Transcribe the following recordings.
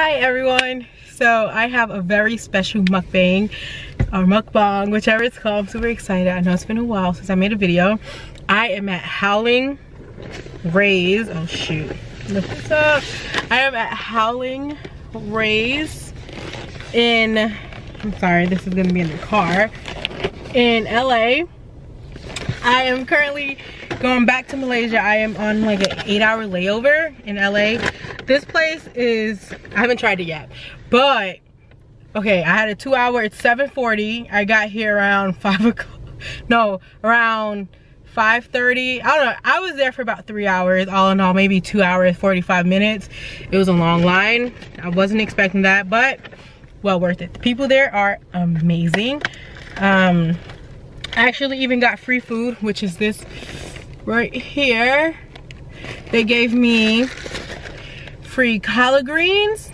Hi everyone. So I have a very special mukbang or mukbang, whichever it's called. I'm super excited. I know it's been a while since I made a video. I am at Howlin' Ray's. Oh shoot. Look this up. I am at Howlin' Ray's in, I'm sorry, this is gonna be in the car, in LA. I am currently going back to Malaysia. I am on like an eight hour layover in LA. This place is, I haven't tried it yet, but okay, I had a two hour, it's 7.40. I got here around five o'clock, no, around 5.30. I don't know, I was there for about three hours, all in all, maybe two hours, 45 minutes. It was a long line. I wasn't expecting that, but well worth it. The people there are amazing. Um, I actually even got free food, which is this right here. They gave me free collard greens.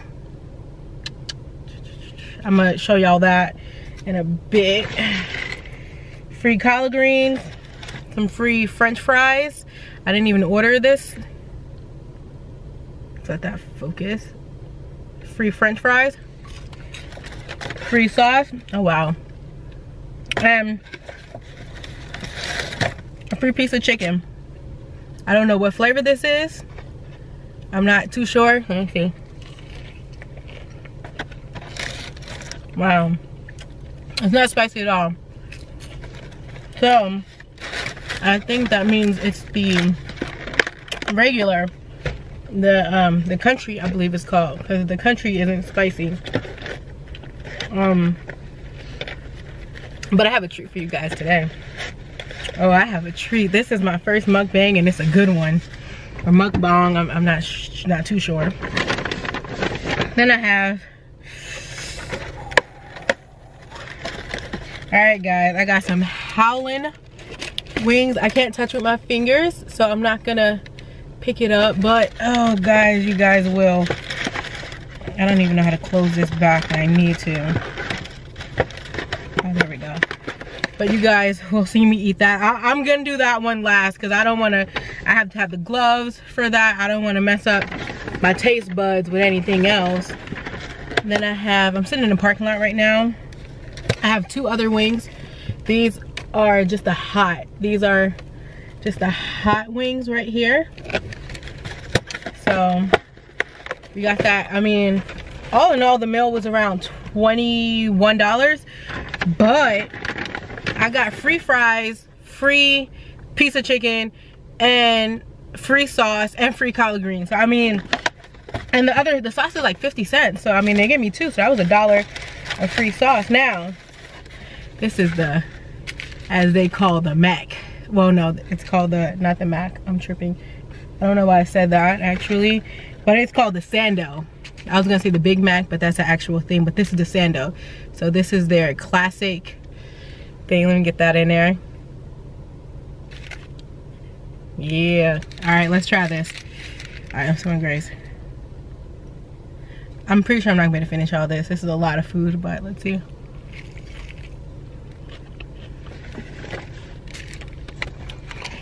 I'm gonna show y'all that in a bit. Free collard greens, some free french fries. I didn't even order this. Let that focus. Free french fries. Free sauce. Oh wow. And a free piece of chicken. I don't know what flavor this is. I'm not too sure. Okay. Wow. It's not spicy at all. So, I think that means it's the regular, the um, the country I believe it's called, because the country isn't spicy. Um, but I have a treat for you guys today. Oh, I have a treat. This is my first mukbang and it's a good one. Or mukbang, I'm, I'm not not too sure. Then I have all right guys i got some howling wings i can't touch with my fingers so i'm not gonna pick it up but oh guys you guys will i don't even know how to close this back i need to oh there we go but you guys will see me eat that I am gonna do that one last because i don't want to i have to have the gloves for that i don't want to mess up my taste buds with anything else And then i have i'm sitting in the parking lot right now I have two other wings. These are just the hot. These are just the hot wings right here. So we got that. I mean, all in all, the meal was around $21, but I got free fries, free piece of chicken, and free sauce and free collard greens. So I mean, and the other, the sauce is like 50 cents. So I mean, they gave me two, so that was a dollar of free sauce. Now, this is the, as they call the Mac. Well, no, it's called the, not the Mac. I'm tripping. I don't know why I said that actually, but it's called the Sando. I was gonna say the Big Mac, but that's the actual thing, but this is the Sando. So this is their classic thing. Let me get that in there. Yeah. All right, let's try this. All right, I'm smelling Grace. I'm pretty sure I'm not gonna finish all this. This is a lot of food, but let's see.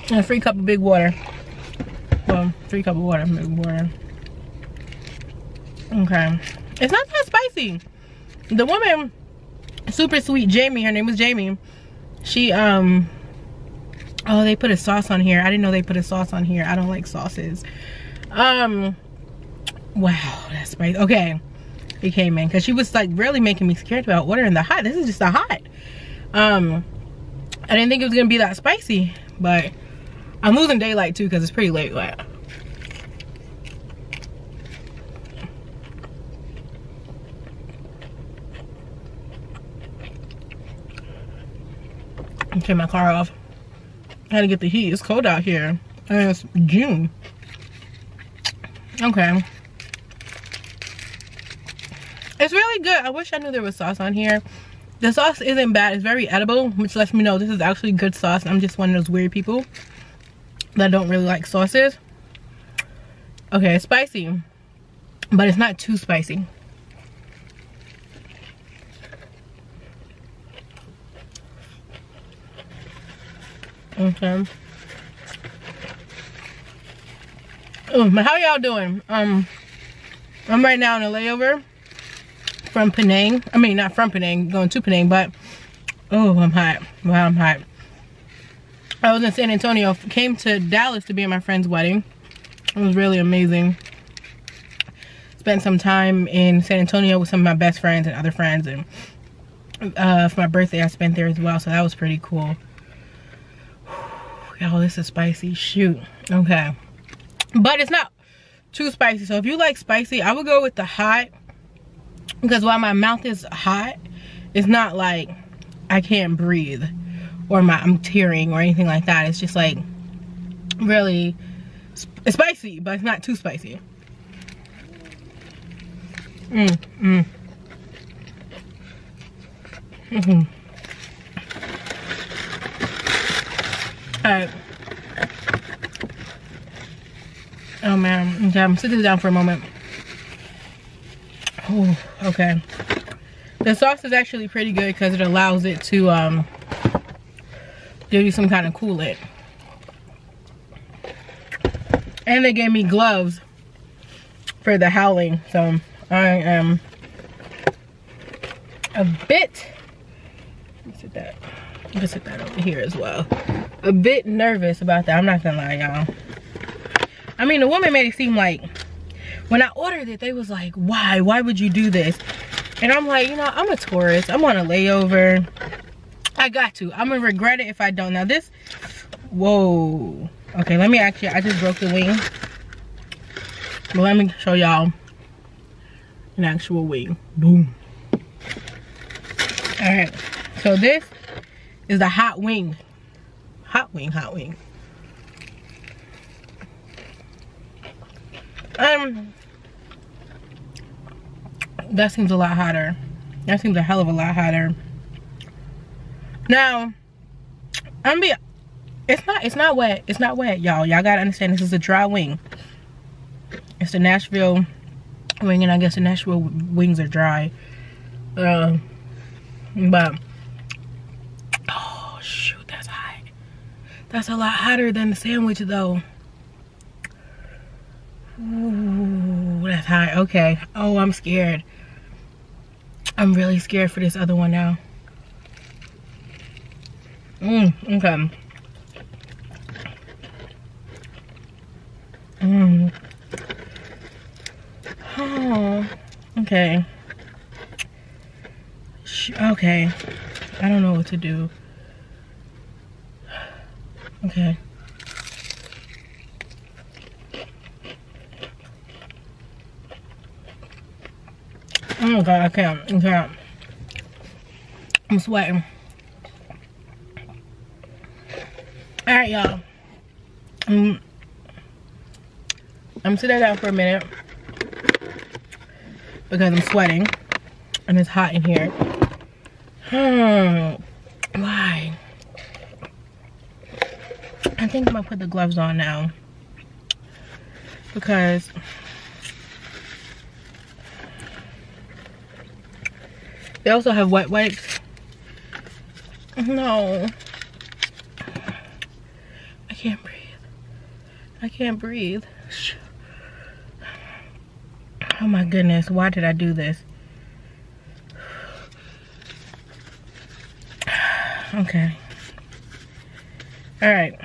And a free cup of big water. Well, free cup of water, big water. Okay. It's not that spicy. The woman, super sweet, Jamie, her name was Jamie. She, um, oh, they put a sauce on here. I didn't know they put a sauce on here. I don't like sauces. Um, wow, that's spicy. Okay. He came in because she was like really making me scared about ordering the hot. This is just a hot. Um, I didn't think it was gonna be that spicy, but I'm losing daylight too because it's pretty late. Like, turn my car off. I had to get the heat. It's cold out here. And it's June. Okay. It's really good. I wish I knew there was sauce on here. The sauce isn't bad. It's very edible, which lets me know this is actually good sauce. I'm just one of those weird people that don't really like sauces. Okay, spicy, but it's not too spicy. Okay. How y'all doing? Um, I'm right now on a layover from Penang. I mean, not from Penang, going to Penang, but oh, I'm hot. Wow, I'm hot. I was in San Antonio, came to Dallas to be at my friend's wedding. It was really amazing. Spent some time in San Antonio with some of my best friends and other friends. And uh, for my birthday, I spent there as well. So that was pretty cool. Y'all, this is spicy. Shoot. Okay. But it's not too spicy. So if you like spicy, I would go with the hot. Because while my mouth is hot, it's not like I can't breathe. Or my I'm tearing or anything like that. It's just like really spicy, but it's not too spicy. Mmm, mmm. Mm hmm Oh man. Okay, I'm sitting down for a moment. Oh, okay. The sauce is actually pretty good because it allows it to um give you some kind of coolant. And they gave me gloves for the howling. So I am a bit, let me sit that, me sit that over here as well. A bit nervous about that. I'm not gonna lie, y'all. I mean, the woman made it seem like, when I ordered it, they was like, why? Why would you do this? And I'm like, you know, I'm a tourist. I'm on a layover. I got to. I'm gonna regret it if I don't. Now this, whoa. Okay, let me actually, I just broke the wing. But let me show y'all an actual wing. Boom. All right, so this is the hot wing. Hot wing, hot wing. Um, that seems a lot hotter. That seems a hell of a lot hotter. Now, I'm be it's not it's not wet. It's not wet, y'all. Y'all gotta understand this is a dry wing. It's the Nashville wing, and I guess the Nashville wings are dry. Uh, but oh shoot, that's hot. That's a lot hotter than the sandwich though. Ooh, that's hot. Okay. Oh, I'm scared. I'm really scared for this other one now. Mmm, okay. Mm. Oh, okay. Okay. I don't know what to do. Okay. Oh god, I can't. I can't. I'm sweating. Alright, y'all. Um, I'm sitting down for a minute because I'm sweating and it's hot in here. Hmm. Why? I think I'm gonna put the gloves on now because they also have wet wipes. No. I can't breathe. I can't breathe. Oh my goodness, why did I do this? Okay. All right.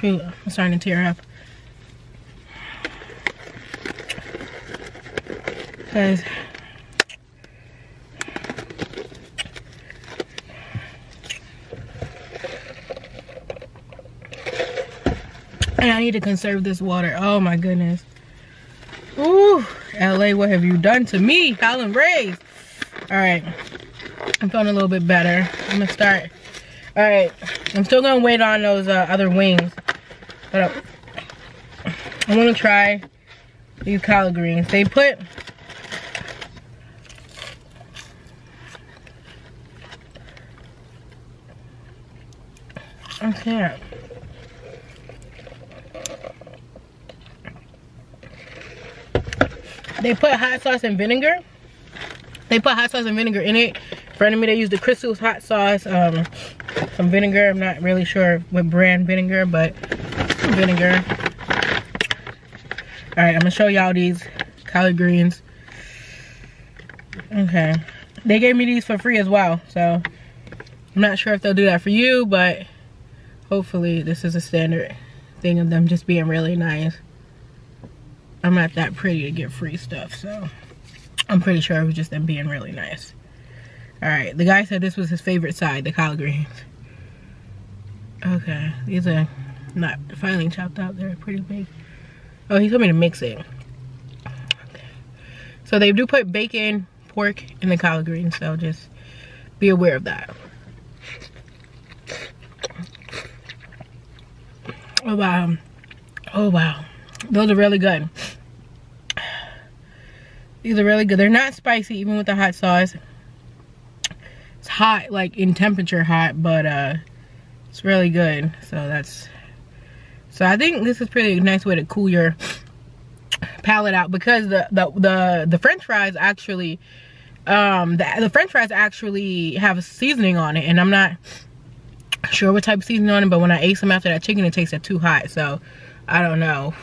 Shoot, I'm starting to tear up. Because And I need to conserve this water. Oh my goodness. Ooh, LA, what have you done to me? Howlin' Ray's. All right, I'm feeling a little bit better. I'm gonna start. All right, I'm still gonna wait on those uh, other wings. I'm gonna try these collard greens. They put I can't. They put hot sauce and vinegar. They put hot sauce and vinegar in it. In front of me, they used the Crystal's hot sauce, um, some vinegar. I'm not really sure what brand vinegar, but vinegar. All right, I'm gonna show y'all these collard greens. Okay, they gave me these for free as well, so I'm not sure if they'll do that for you, but hopefully this is a standard thing of them just being really nice. I'm not that pretty to get free stuff, so I'm pretty sure it was just them being really nice. All right, the guy said this was his favorite side, the collard greens. Okay, these are not finely chopped up. They're pretty big. Oh, he told me to mix it. Okay. So they do put bacon, pork, in the collard greens, so just be aware of that. Oh, wow. Oh, wow. Those are really good. These are really good. They're not spicy, even with the hot sauce. It's hot, like in temperature hot, but uh, it's really good. So that's so I think this is pretty nice way to cool your palate out because the the the, the french fries actually um the, the french fries actually have a seasoning on it and I'm not sure what type of seasoning on it but when I ate some after that chicken it tasted too hot so I don't know.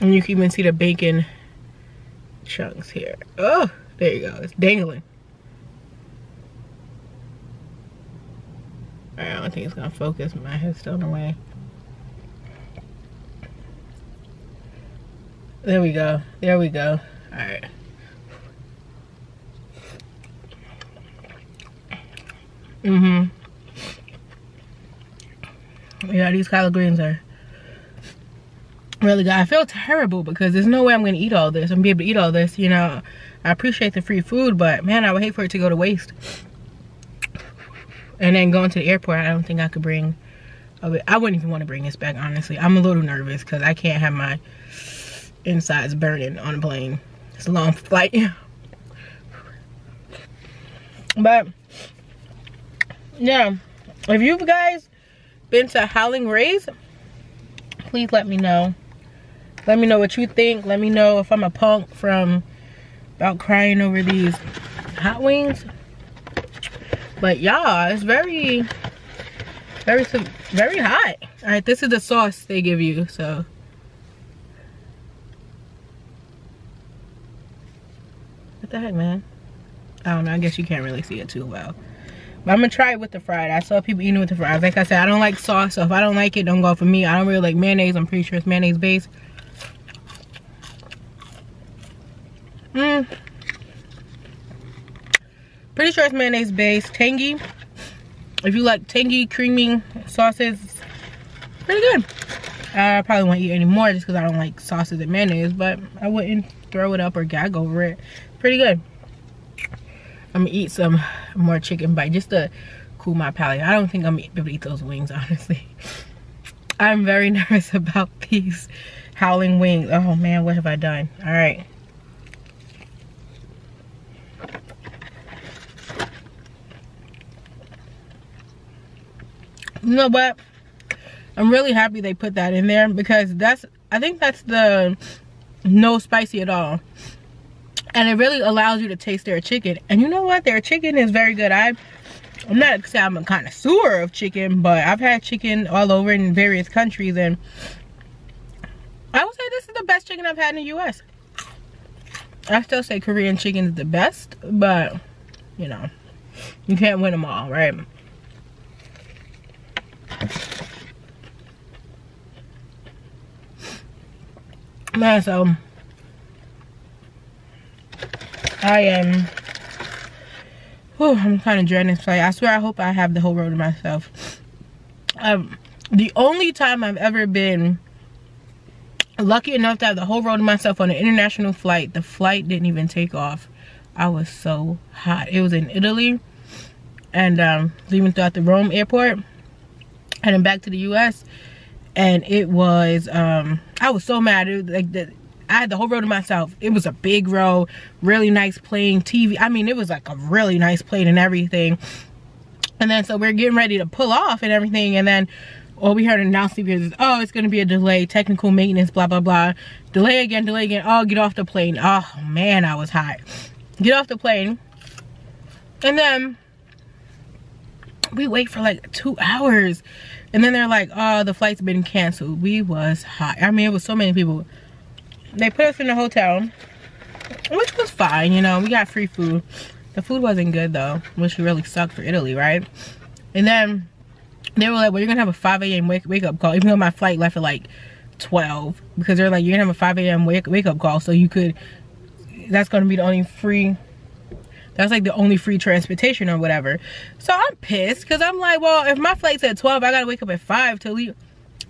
And you can even see the bacon chunks here. Oh there you go. It's dangling I don't think it's gonna focus. My head's still in the way. There we go. There we go. All right. Mm-hmm. Yeah, these collard greens are really good. I feel terrible because there's no way I'm gonna eat all this. I'm gonna be able to eat all this, you know. I appreciate the free food, but man, I would hate for it to go to waste. And then going to the airport, I don't think I could bring, I wouldn't even want to bring this back, honestly. I'm a little nervous because I can't have my insides burning on a plane. It's a long flight. but, yeah, if you guys been to Howlin' Ray's, please let me know. Let me know what you think. Let me know if I'm a punk from about crying over these hot wings but y'all it's very very very hot. All right this is the sauce they give you so. What the heck man? I don't know. I guess you can't really see it too well. But i'm gonna try it with the fried i saw people eating with the fries. Like i said i don't like sauce so if i don't like it don't go for me. I don't really like mayonnaise. I'm pretty sure it's mayonnaise based. Mmm. Pretty sure it's mayonnaise based. Tangy. If you like tangy, creamy sauces, pretty good. I probably won't eat any more just because I don't like sauces and mayonnaise, but I wouldn't throw it up or gag over it. Pretty good. I'm gonna eat some more chicken bite just to cool my palate. I don't think I'm gonna be able to eat those wings, honestly. I'm very nervous about these howling wings. Oh man, what have I done? All right. You know what? I'm really happy they put that in there because that's i think that's the no spicy at all. And it really allows you to taste their chicken. And you know what? Their chicken is very good. I i'm not say i'm a connoisseur of chicken but i've had chicken all over in various countries and i would say this is the best chicken i've had in the u.s i still say korean chicken is the best but you know you can't win them all right Man, so I am. Whew, I'm kind of dreading this flight. I swear, I hope I have the whole road to myself. Um, the only time I've ever been lucky enough to have the whole road to myself on an international flight, the flight didn't even take off. I was so hot. It was in Italy, and um, leaving throughout the Rome airport heading back to the US and it was um I was so mad was like the I had the whole road to myself. It was a big road, really nice plane, TV. I mean, it was like a really nice plane and everything. And then so we're getting ready to pull off and everything. And then all we heard announcement is, oh, it's going to be a delay, technical maintenance, blah, blah, blah. Delay again, delay again. Oh, get off the plane. Oh, man, I was hot. Get off the plane. And then we wait for like two hours And then they're like, oh, the flight's been canceled. We was hot. I mean, it was so many people. They put us in the hotel, which was fine, you know. We got free food. The food wasn't good though, which really sucked for Italy, right? And then they were like, well, you're gonna have a 5 a.m. Wake, wake up call, even though my flight left at like 12. Because they're like, you're gonna have a 5 a.m. Wake, wake up call, so you could, that's gonna be the only free that's like the only free transportation or whatever. So I'm pissed because I'm like, well, if my flight's at 12, I gotta wake up at 5 to leave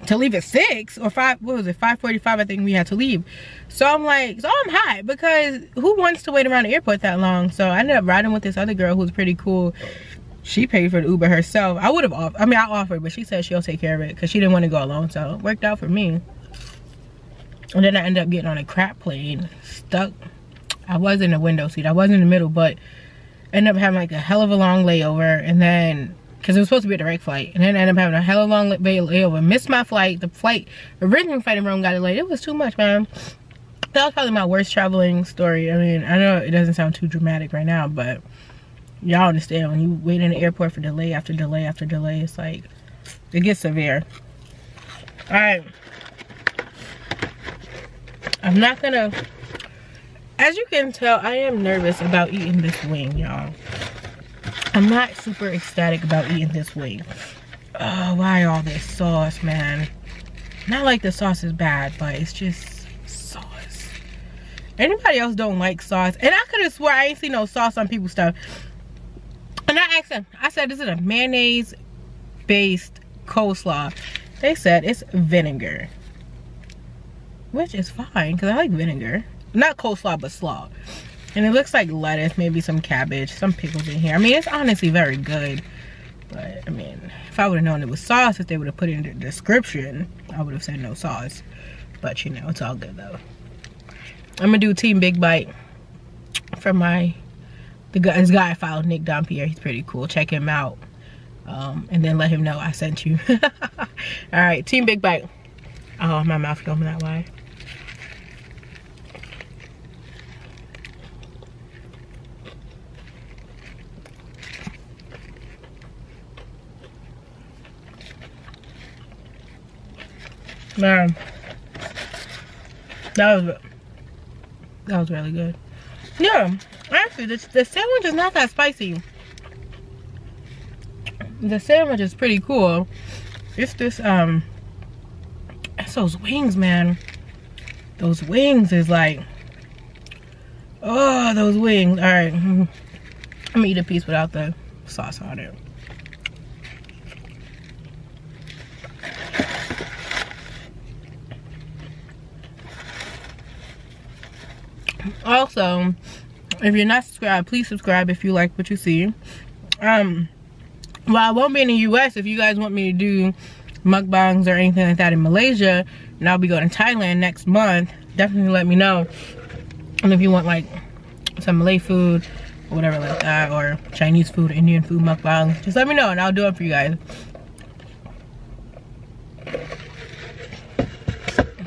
to leave at 6 or 5, what was it, 5.45 I think we had to leave. So I'm like, so I'm hot because who wants to wait around the airport that long? So I ended up riding with this other girl who's pretty cool. She paid for the Uber herself. I would have offered, I mean, I offered, but she said she'll take care of it because she didn't want to go alone. So it worked out for me. And then I ended up getting on a crap plane, stuck I was in the window seat. I was in the middle, but ended up having like a hell of a long layover. And then, because it was supposed to be a direct flight. And then I ended up having a hell of a long layover. Missed my flight. The flight, original flight in Rome got delayed. It was too much, man. That was probably my worst traveling story. I mean, I know it doesn't sound too dramatic right now, but y'all understand when you wait in the airport for delay after delay after delay, it's like, it gets severe. All right. I'm not gonna as you can tell, I am nervous about eating this wing, y'all. I'm not super ecstatic about eating this wing. Oh, why all this sauce, man? Not like the sauce is bad, but it's just sauce. Anybody else don't like sauce? And I could have swore I ain't seen no sauce on people's stuff. And I asked them, I said, this is it a mayonnaise-based coleslaw? They said it's vinegar. Which is fine, because I like vinegar not coleslaw but slaw. And it looks like lettuce maybe some cabbage some pickles in here. I mean it's honestly very good but i mean if i would have known it was sauce if they would have put it in the description i would have said no sauce. But you know it's all good though. I'm gonna do team big bite for my the guy this guy I followed nick dompierre he's pretty cool. Check him out um, and then let him know i sent you. All right team big bite. Oh my mouth going that way Man, that was that was really good. Yeah, actually, the, the sandwich is not that spicy. The sandwich is pretty cool. It's this um, it's those wings, man. Those wings is like, oh, those wings. All right, I'm gonna eat a piece without the sauce on it. Also if you're not subscribed please subscribe if you like what you see. Um while i won't be in the u.s if you guys want me to do mukbangs or anything like that in malaysia and i'll be going to thailand next month definitely let me know. And if you want like some malay food or whatever like that or chinese food indian food mukbang just let me know and i'll do it for you guys.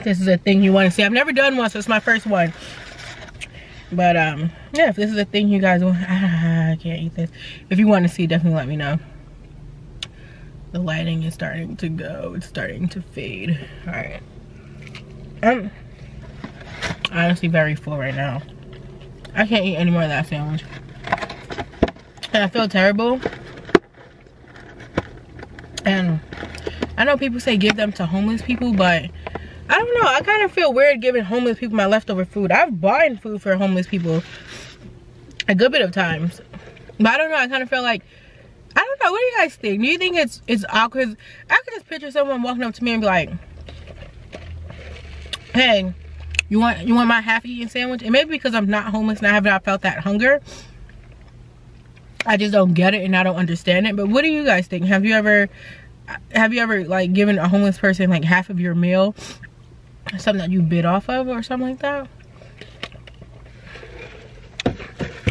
This is a thing you want to see. I've never done one so it's my first one but um yeah if this is a thing you guys want i can't eat this. If you want to see definitely let me know. The lighting is starting to go. It's starting to fade. All right i'm honestly very full right now. I can't eat any more of that sandwich. And i feel terrible. And i know people say give them to homeless people but I don't know. I kind of feel weird giving homeless people my leftover food. I've bought food for homeless people a good bit of times. But I don't know. I kind of feel like, I don't know. What do you guys think? Do you think it's it's awkward? I could just picture someone walking up to me and be like, hey, you want you want my half-eaten sandwich? And maybe because I'm not homeless and I have not felt that hunger, I just don't get it and I don't understand it. But what do you guys think? Have you ever have you ever like given a homeless person like half of your meal something that you bit off of or something like that.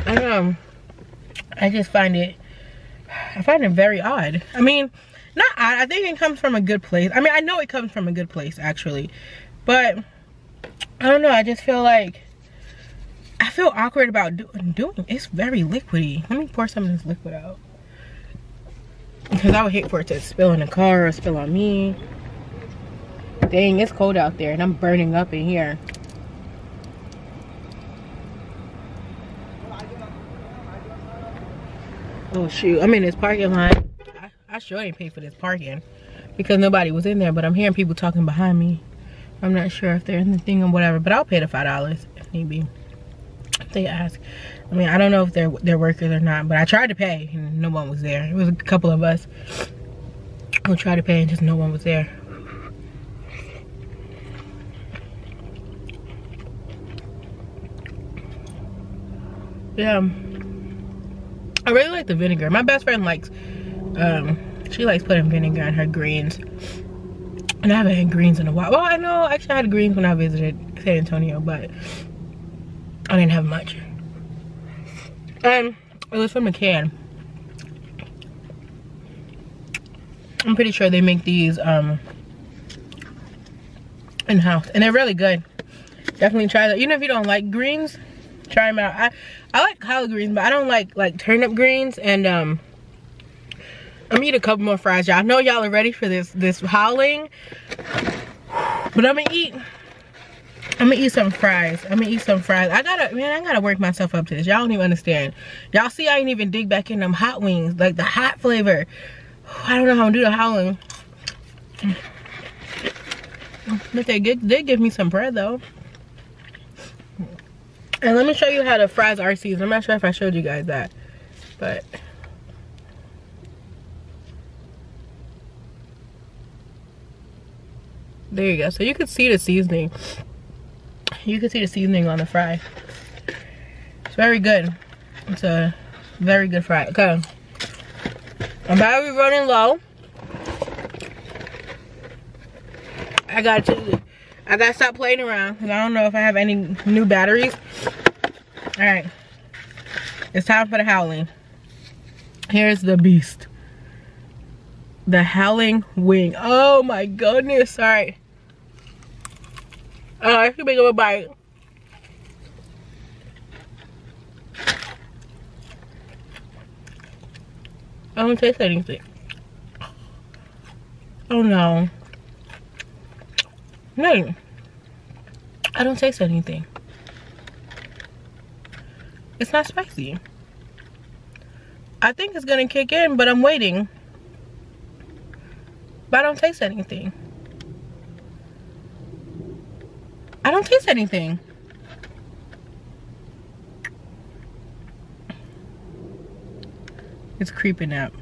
I don't know. I just find it, I find it very odd. I mean, not odd. I think it comes from a good place. I mean, I know it comes from a good place actually, but I don't know. I just feel like I feel awkward about do doing. It's very liquidy. Let me pour some of this liquid out. Because I would hate for it to spill in the car or spill on me. Dang, it's cold out there and I'm burning up in here. Oh shoot, I'm in this parking lot. I, I sure didn't pay for this parking because nobody was in there, but I'm hearing people talking behind me. I'm not sure if they're in the thing or whatever, but I'll pay the five dollars if need be. If they ask. I mean, I don't know if they're they're workers or not, but I tried to pay and no one was there. It was a couple of us who tried to pay and just no one was there. Yeah. I really like the vinegar. My best friend likes, um, she likes putting vinegar in her greens. And I haven't had greens in a while. Well, I know, I actually I had greens when I visited San Antonio, but I didn't have much. Um, it was from a can. I'm pretty sure they make these um in-house and they're really good. Definitely try that. Even if you don't like greens, try them out. I I like collard greens, but I don't like like turnip greens. And um, I'm eat a couple more fries, y'all. I know y'all are ready for this this howling, but I'm gonna eat. I'm gonna eat some fries. I'm gonna eat some fries. I gotta, man, I gotta work myself up to this. Y'all don't even understand. Y'all see, I ain't even dig back in them hot wings, like the hot flavor. I don't know how I'm gonna do the howling. But they did, they give me some bread though. And let me show you how to fries seasoned. I'm not sure if I showed you guys that. But there you go. So you can see the seasoning. You can see the seasoning on the fry. It's very good. It's a very good fry. Okay. I'm about to be running low. I got to I gotta stop playing around because I don't know if I have any new batteries. All right, it's time for the howling. Here's the beast. The howling wing. Oh my goodness, all right. Oh, uh, I should make a bite. I don't taste anything. Oh no. No. I don't taste anything. It's not spicy. I think it's gonna kick in, but I'm waiting. But I don't taste anything. I don't taste anything. It's creeping up.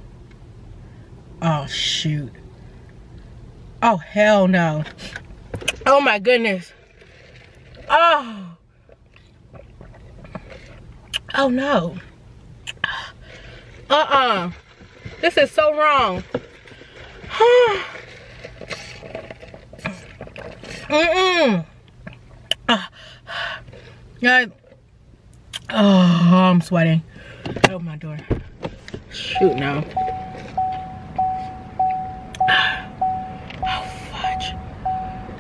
Oh, shoot. Oh, hell no. Oh my goodness. Oh. Oh no. Uh-uh. This is so wrong. Mm-mm. Uh, God. Oh, I'm sweating. Open my door. Shoot now.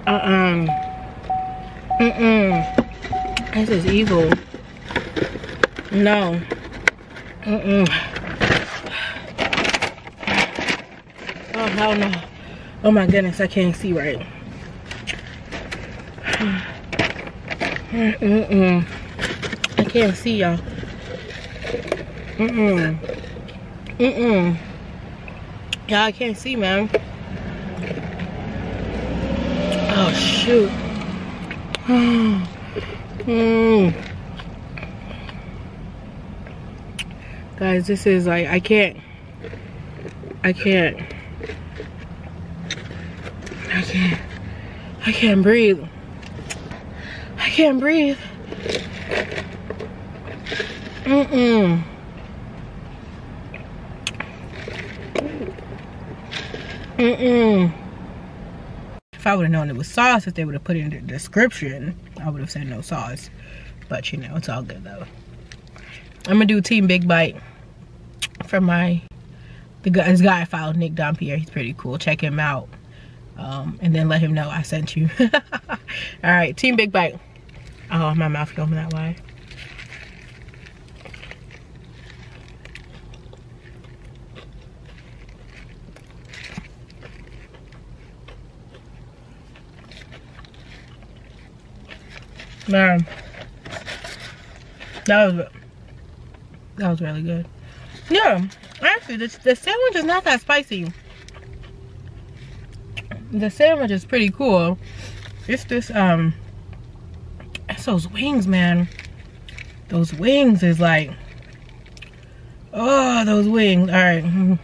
Uh-uh. Mm-mm. This is evil. No. Mm-mm. Oh, hell no. Oh my goodness, I can't see right. Mm-mm. I can't see y'all. Mm-mm. Mm-mm. Y'all, I can't see, man. Oh, shoot. mm. Guys, this is like, I can't. I can't. I can't. I can't breathe. I can't breathe. Mm-mm. Mm-mm. I would have known it was sauce, if they would have put it in the description, I would have said no sauce. But you know, it's all good though. I'm gonna do Team Big Bite from my the guy, this guy I followed, Nick Dompierre. He's pretty cool. Check him out. Um, and then let him know I sent you. all right, Team Big Bite. Oh, my mouth going that way. Man. That was that was really good. Yeah, actually the, the sandwich is not that spicy. The sandwich is pretty cool. It's this um it's those wings, man. Those wings is like oh those wings. Alright. I'm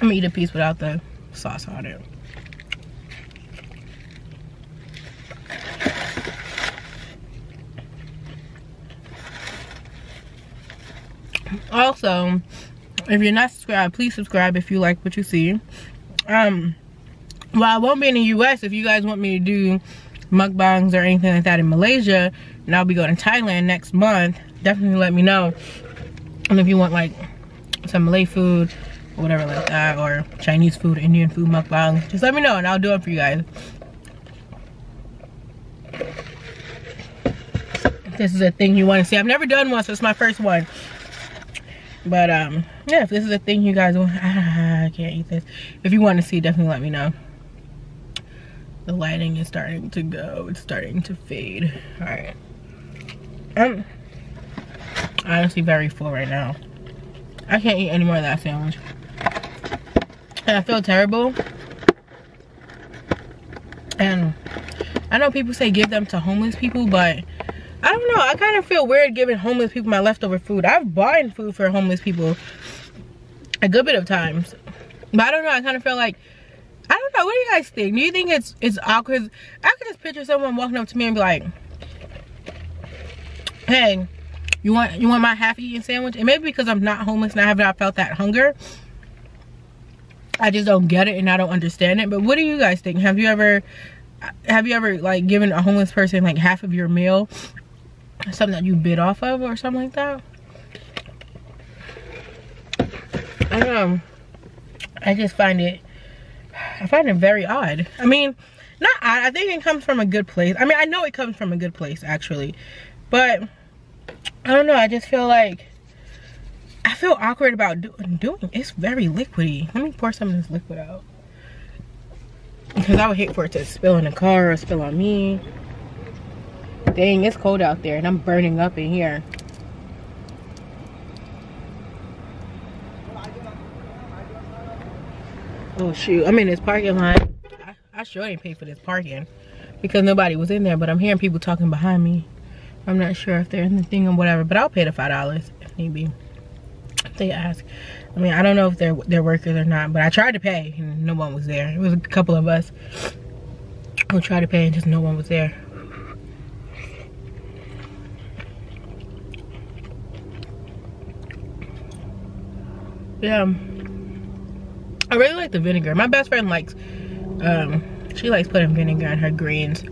gonna eat a piece without the sauce on it. Also if you're not subscribed please subscribe if you like what you see. Um well i won't be in the us if you guys want me to do mukbangs or anything like that in malaysia and i'll be going to thailand next month definitely let me know. And if you want like some malay food or whatever like that or chinese food indian food mukbang just let me know and i'll do it for you guys. This is a thing you want to see. I've never done one so it's my first one but um yeah if this is a thing you guys want i can't eat this. If you want to see definitely let me know. The lighting is starting to go. It's starting to fade. All right i'm honestly very full right now. I can't eat any more of that sandwich. And i feel terrible. And i know people say give them to homeless people but I don't know. I kind of feel weird giving homeless people my leftover food. I've bought food for homeless people a good bit of times. But I don't know. I kind of feel like, I don't know. What do you guys think? Do you think it's it's awkward? I could just picture someone walking up to me and be like, hey, you want you want my half-eaten sandwich? And maybe because I'm not homeless and I have not felt that hunger. I just don't get it and I don't understand it. But what do you guys think? Have you ever have you ever like given a homeless person like half of your meal something that you bit off of or something like that. I know. I just find it, I find it very odd. I mean, not odd. I think it comes from a good place. I mean, I know it comes from a good place actually, but I don't know. I just feel like I feel awkward about do doing. It's very liquidy. Let me pour some of this liquid out because I would hate for it to spill in the car or spill on me. Dang, it's cold out there and I'm burning up in here. Oh shoot, I'm in this parking lot. I, I sure ain't paid for this parking because nobody was in there, but I'm hearing people talking behind me. I'm not sure if they're in the thing or whatever, but I'll pay the five dollars if need be. If they ask. I mean, I don't know if they're they're workers or not, but I tried to pay and no one was there. It was a couple of us who tried to pay and just no one was there. Yeah. I really like the vinegar. My best friend likes um she likes putting vinegar in her greens.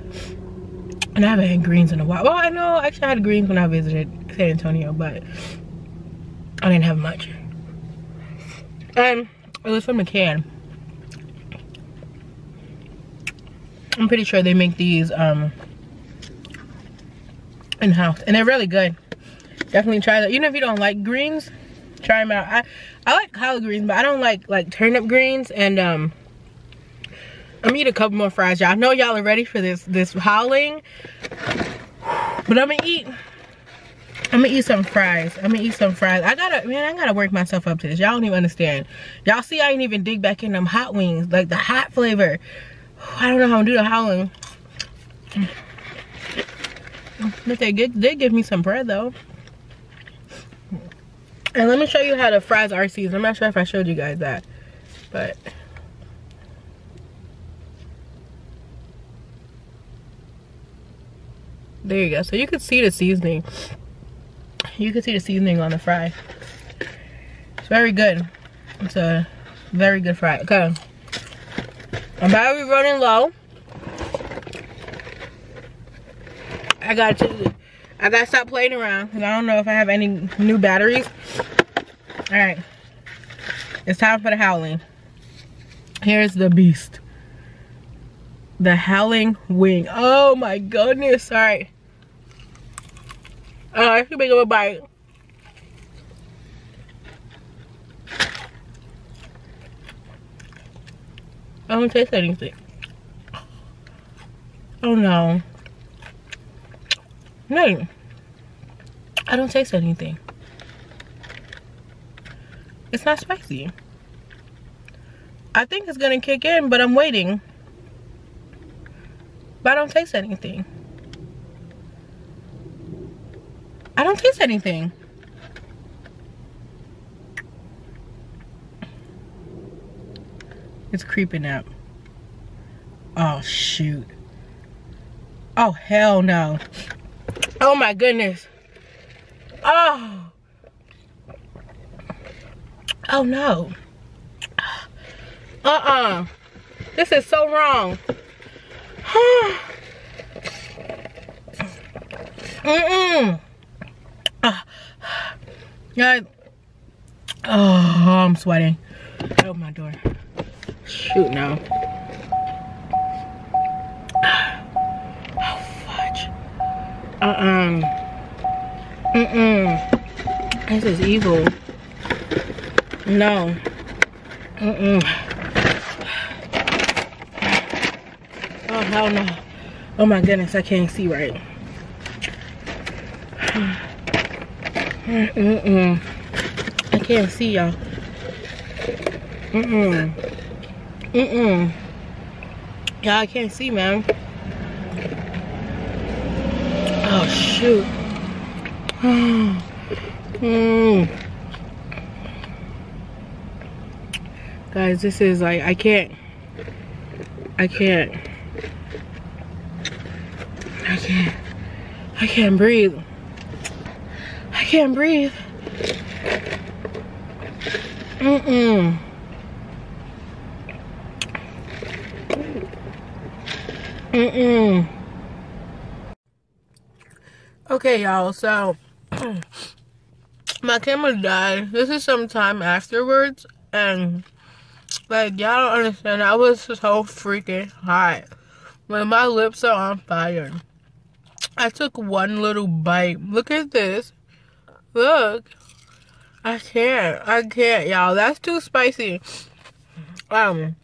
And i haven't had greens in a while. Well i know actually i had greens when i visited san antonio but i didn't have much. And it was from a can. I'm pretty sure they make these um in-house and they're really good. Definitely try that. Even if you don't like greens try them out. I i like collard greens but i don't like like turnip greens and um i'm eat a couple more fries y'all. I know y'all are ready for this this howling but i'm gonna eat i'm gonna eat some fries. I'm gonna eat some fries. I gotta man i gotta work myself up to this. Y'all don't even understand. Y'all see i ain't even dig back in them hot wings like the hot flavor. I don't know how to do the howling. But they they give me some bread though and let me show you how to fries seasoned. I'm not sure if I showed you guys that. But there you go. So you can see the seasoning. You can see the seasoning on the fry. It's very good. It's a very good fry. Okay. I'm about to be running low. I got to I gotta stop playing around because I don't know if I have any new batteries. All right, it's time for the howling. Here's the beast. The howling wing. Oh my goodness, all right. Oh, uh, I should make a bite. I don't taste anything. Oh no. No. I don't taste anything. It's not spicy. I think it's gonna kick in, but I'm waiting. But I don't taste anything. I don't taste anything. It's creeping up. Oh, shoot. Oh, hell no. Oh, my goodness. Oh. Oh, no. Uh-uh. This is so wrong. Mm-mm. Uh, God. Oh, I'm sweating. Open my door. Shoot now. Uh-uh. Mm-mm. This is evil. No. Mm-mm. Oh, hell no. Oh my goodness, I can't see right. Mm-mm. I can't see y'all. Mm-mm. Mm-mm. Yeah, I can't see, man. Oh, shoot. mm. Guys, this is like, I can't. I can't. I can't. I can't breathe. I can't breathe. Mm-mm. Mm-mm. Okay, y'all, so my camera died. This is some time afterwards, and like y'all don't understand, I was so freaking hot. When my lips are on fire. I took one little bite. Look at this. Look. I can't. I can't, y'all. That's too spicy. Um,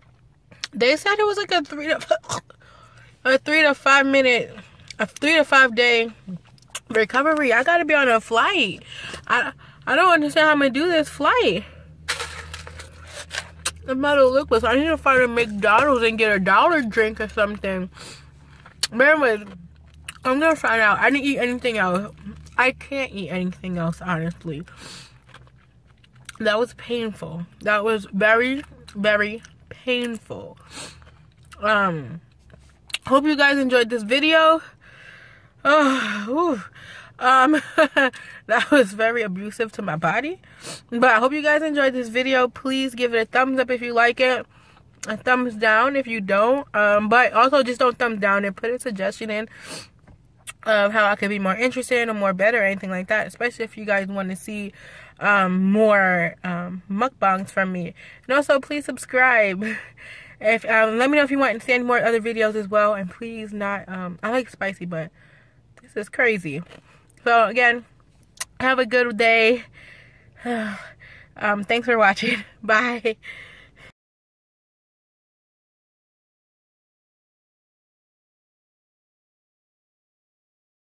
they said it was like a three to a three to five minute, a three to five day recovery. I gotta be on a flight. I I don't understand how I'm gonna do this flight. I'm not a lookless. I need to find a McDonald's and get a dollar drink or something. But anyways, I'm gonna find out. I didn't eat anything else. I can't eat anything else, honestly. That was painful. That was very, very painful. Um, hope you guys enjoyed this video. Oh, um, that was very abusive to my body. But I hope you guys enjoyed this video. Please give it a thumbs up if you like it. A thumbs down if you don't. Um, but also just don't thumbs down and put a suggestion in of how I could be more interested or more better or anything like that. Especially if you guys want to see um, more um, mukbangs from me. And also, please subscribe. If um, let me know if you want to see any more other videos as well. And please not. Um, I like spicy, but is crazy. So again, have a good day. um, thanks for watching. Bye.